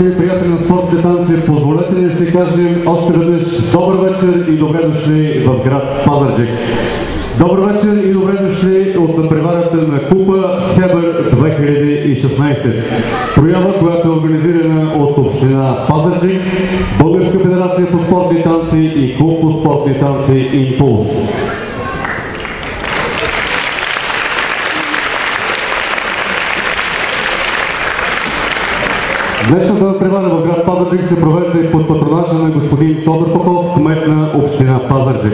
скъпи приятели на спортните танци, позволете ни да си кажем още веднъж добър вечер и добре дошли в град Пазарджик. Добър вечер и добре дошли от надпреварата на Купа Хебър 2016. Проява, която е организирана от община Пазарджик, Българска федерация по спортни танци и клуб по спортни танци Импулс. Днешната надпревара в град Пазарджик се провежда и под патронажа на господин Тодор Попов, кмет на община Пазарджик.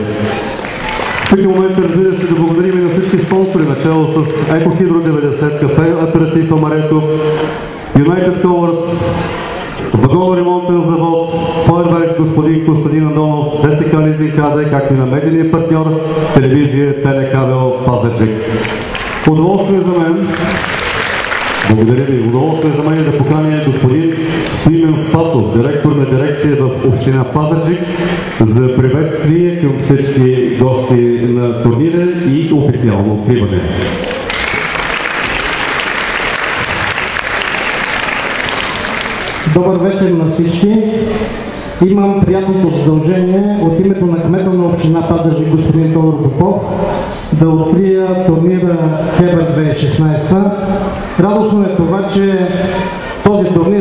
В този момент, разбира се, да благодарим и на всички спонсори, начало с Екохидро 90, Кафе Аператив Амарето, United Colors, Вагоно-ремонтен завод, Фойерверкс господин Костадин Андонов, ДСК Лизинг АД, както и на медийния партньор, телевизия Телекабел Пазарджик. Удоволствие за мен благодаря ви. Удоволствие за мен е да поканя господин дирекция в община Пазарджик, за приветствие към всички гости на турнира и официално откриване. Добър вечер на всички. Имам приятното задължение от името на кмета на община Пазарджик господин Тодор Попов да открия турнира Хебър 2016. Радостно е това, че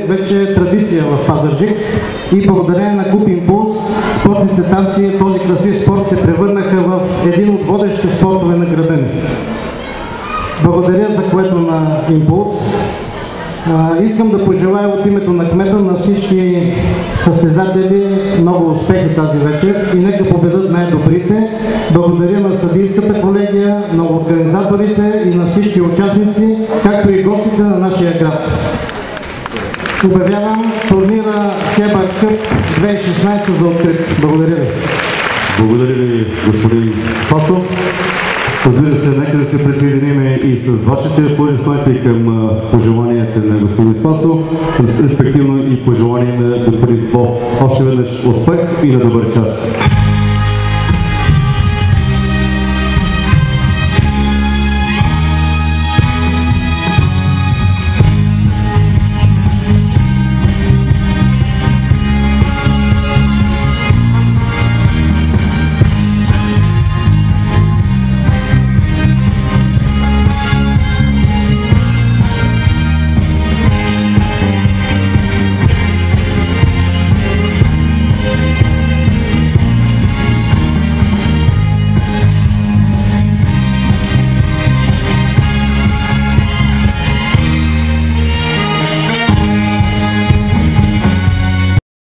вече е традиция в Пазарджик и благодарение на Куп Импулс спортните танци, този красив спорт се превърнаха в един от водещите спортове на града ни. Благодаря за което на Импулс. Искам да пожелая от името на кмета на всички състезатели много успехи тази вечер и нека победат най-добрите. Благодаря на съдийската колегия, на организаторите и на всички участници, както и гостите на нашия град. Обявявам турнира Хебър Къп 2016 за открит. Благодаря ви. Благодаря ви, господин Спасов. Разбира се, нека да се присъединим и с вашите аплодисменти към пожеланията на господин Спасов, респективно и пожелания на господин Попов. Още веднъж успех и на добър час.